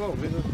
go.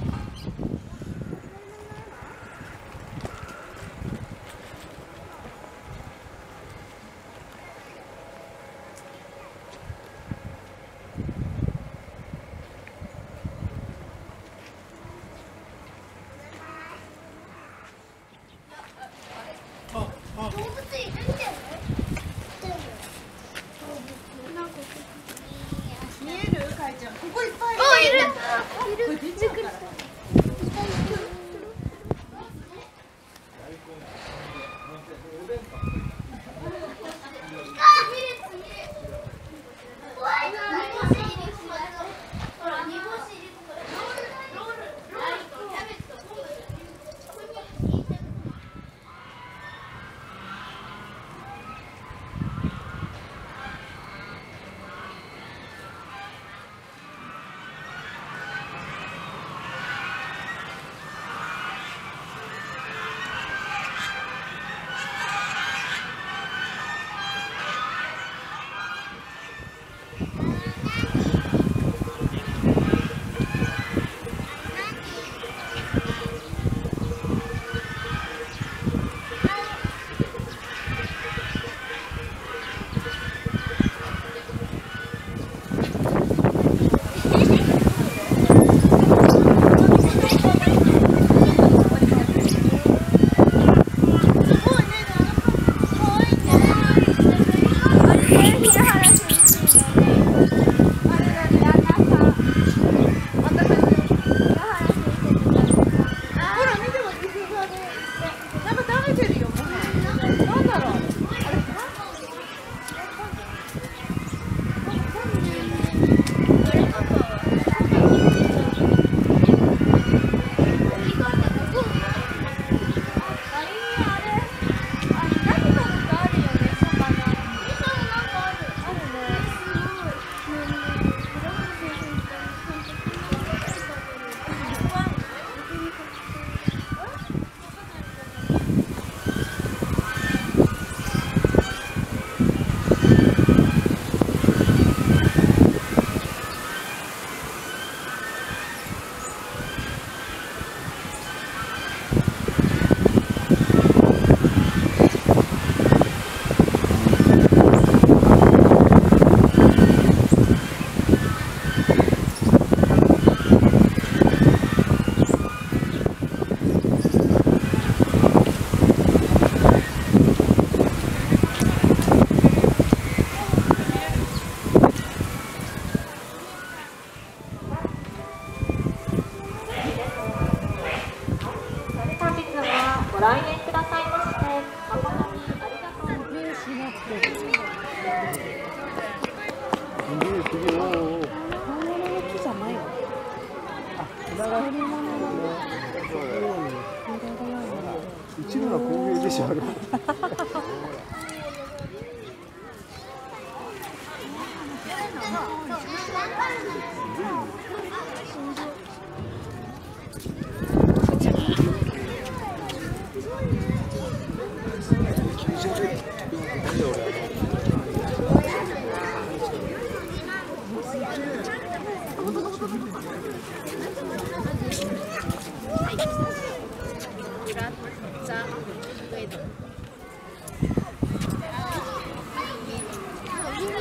一部の工芸でしょ。あれ。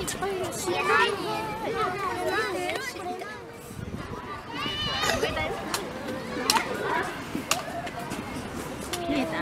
見えた？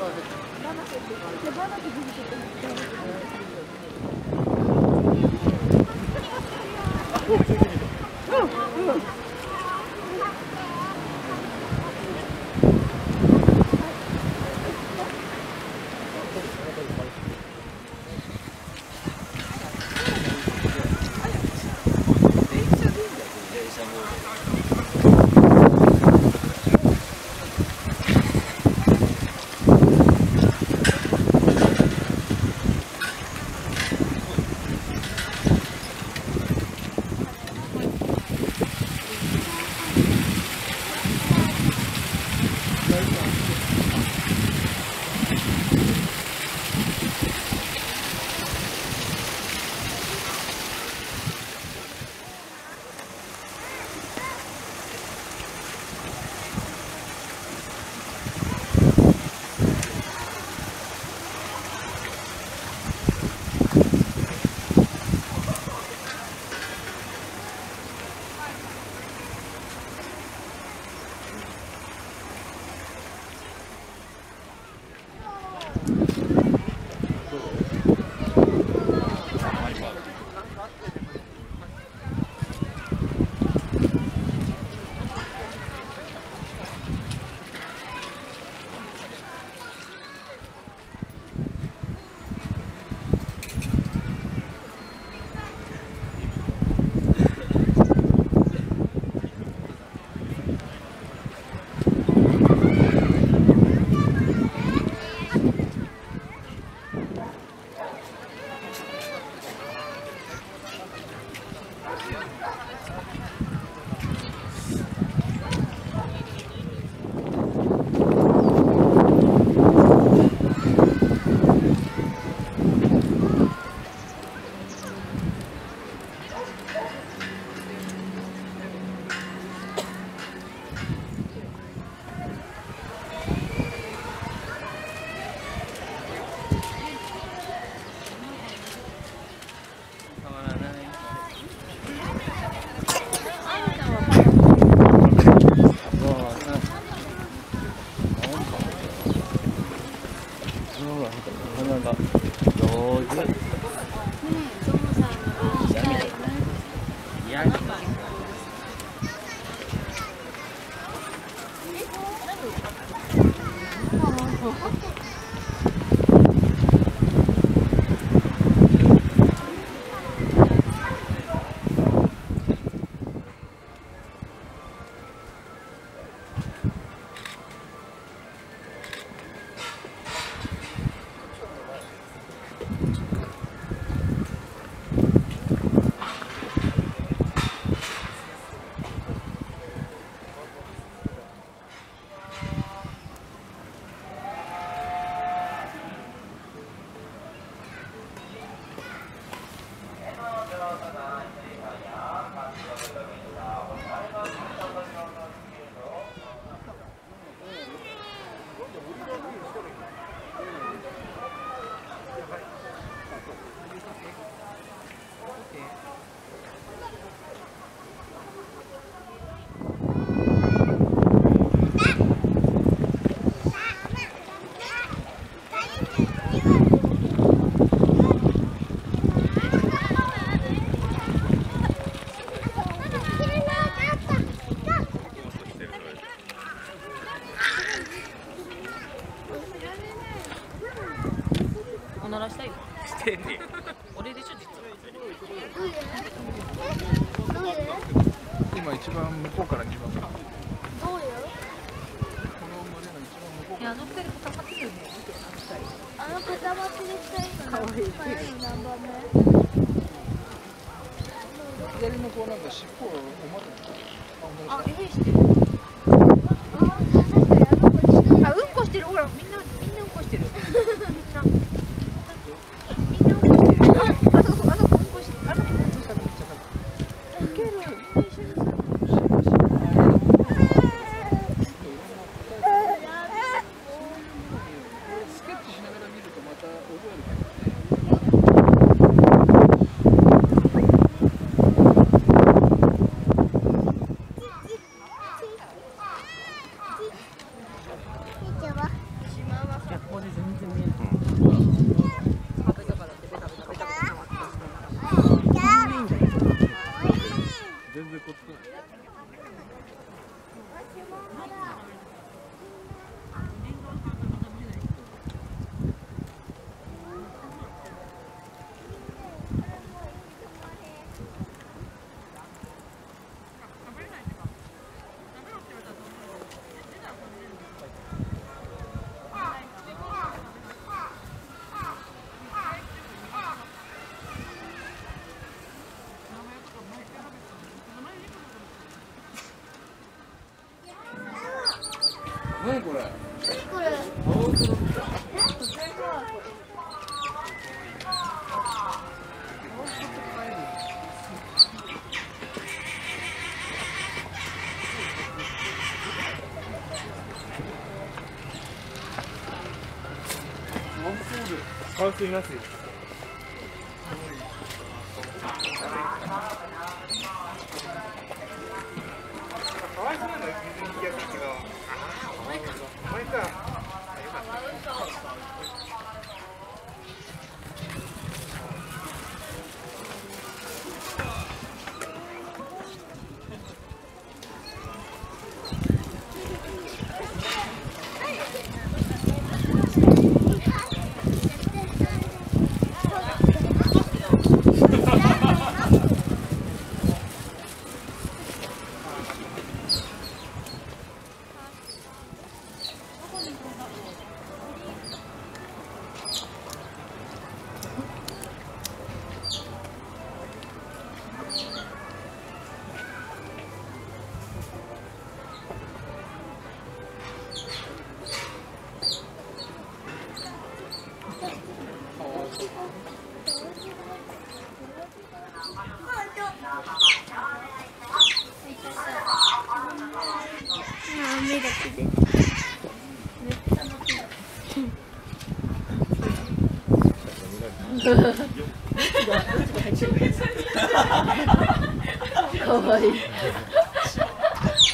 오, 저기. 응, 응. 完成なしです。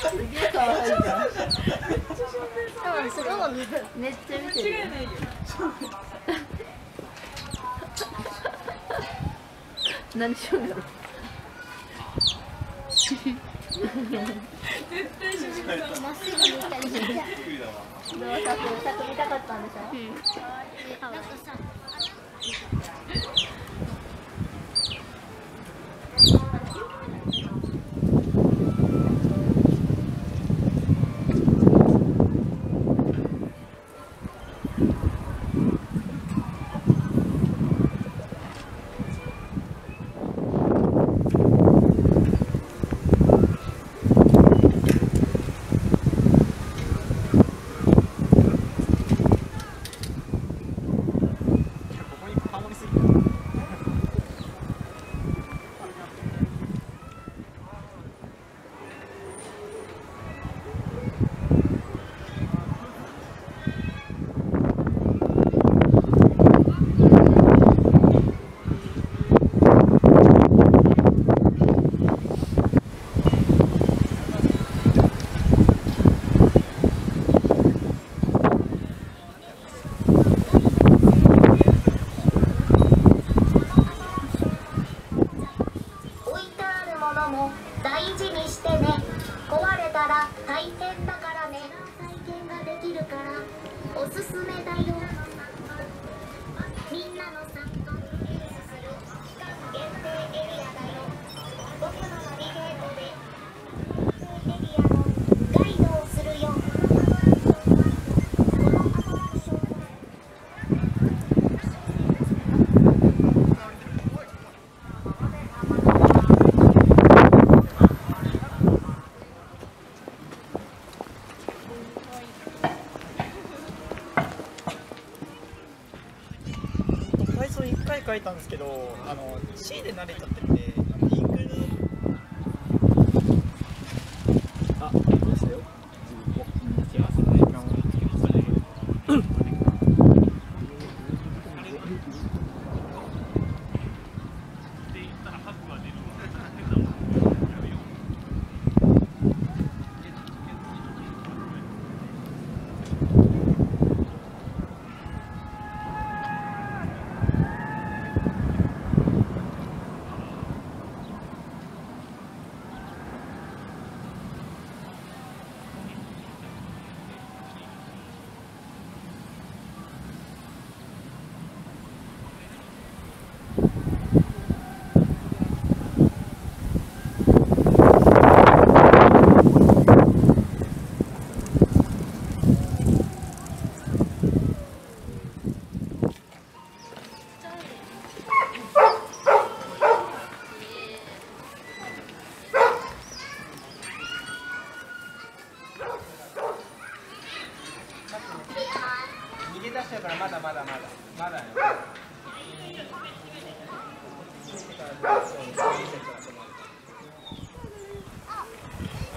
多分めっちゃ見てる。何しようろ。絶対しみたまっすぐ見たりして。動作、動作見たかったんでしょ。うん、なんかさ。体験だからね。体験ができるから。おすすめだよ。ったんですけどあの C で慣れちゃってるんであのインクルあ、いましたよ。逃げ出しちゃうからまだまだまだまだよ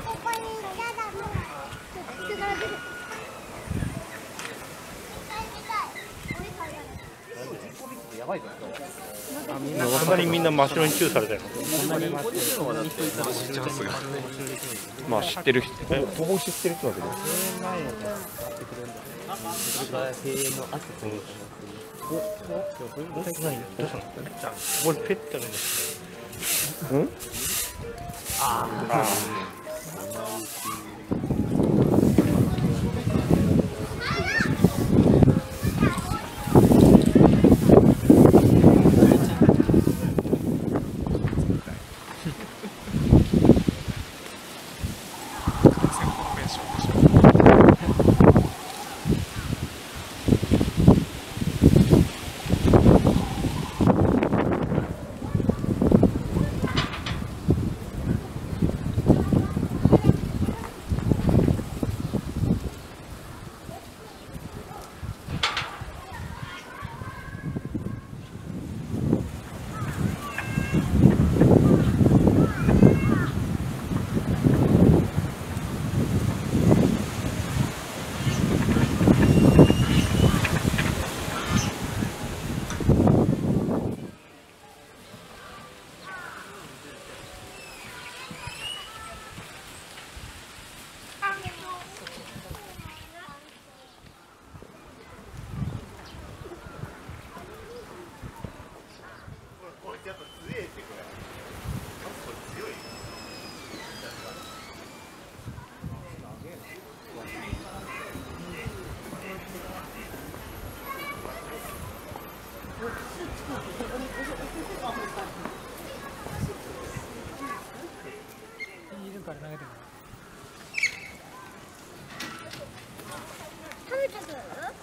ここにやだもうつなぐ真っ白にチューされたよ。まあ知ってる人。えほぼ知ってるってわけでどペットなんですうんあ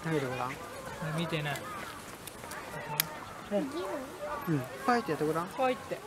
食べてごらん見てない。うん。ファイってやってごらん。こう言って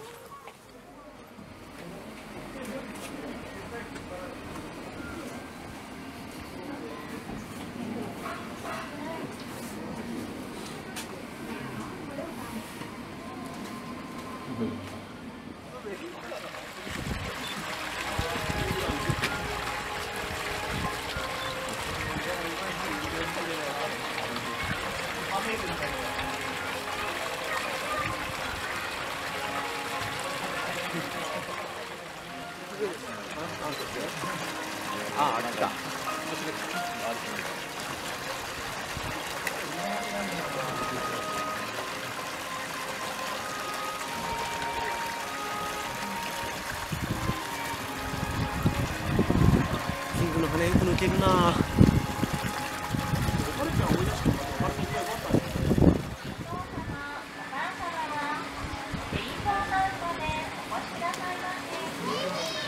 穏や